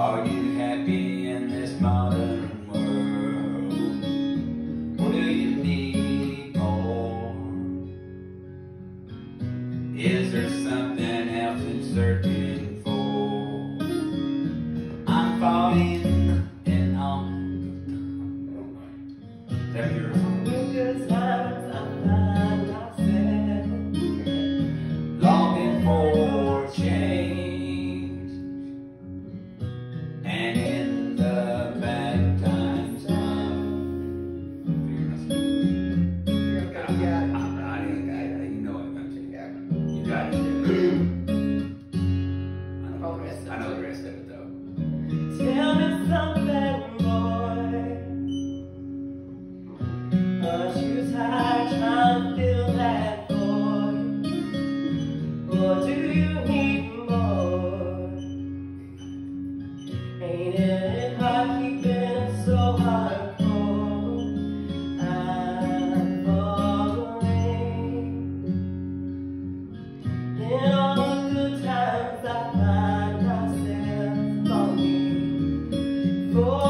Are you happy in this modern world? What do you need more? Is there something else you're searching for? I'm falling in love. That beautiful. I I'll fill that void What do you need more? Ain't it hard keeping it so hardcore? In all the good times I find myself longing for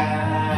Yeah.